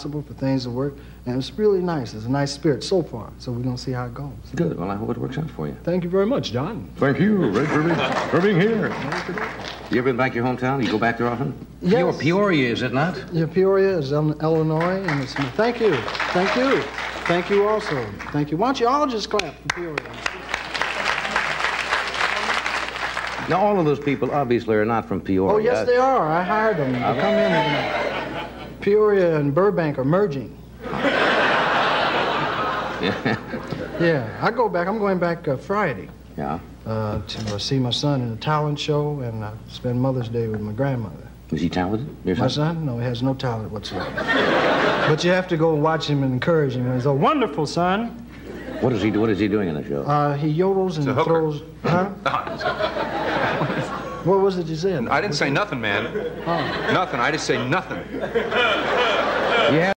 possible for things to work. And it's really nice. It's a nice spirit so far. So we're going to see how it goes. Good. Well, I hope it works out for you. Thank you very much, John. Thank you, Red, for being, for being here. You ever been back to your hometown? You go back there often? Yes. Peoria, is it not? Yeah, Peoria is in Illinois, and it's. Thank you, thank you, thank you also, thank you. Why don't you all just clap for Peoria? Now, all of those people obviously are not from Peoria. Oh yes, they are. I hired them to uh-huh. come in. And, Peoria and Burbank are merging. Yeah. Yeah, I go back. I'm going back uh, Friday yeah. uh, to uh, see my son in a talent show and uh, spend Mother's Day with my grandmother. Is he talented? Your My son? No, he has no talent whatsoever. but you have to go watch him and encourage him. He's a wonderful son. What is he? What is he doing in the show? Uh, he yodels and a hooker. throws. Huh? what was it you said? I didn't say nothing, man. Nothing. I just say nothing. yeah.